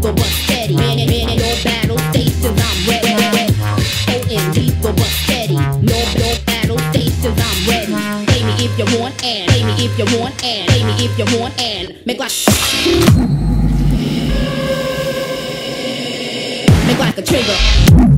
but what's steady? Man, man, no battle stations, I'm ready. O-N-D, but what's steady? No, no battle stations, I'm ready. Play me if you want and play me if you want and play me if you want and make like make like a trigger.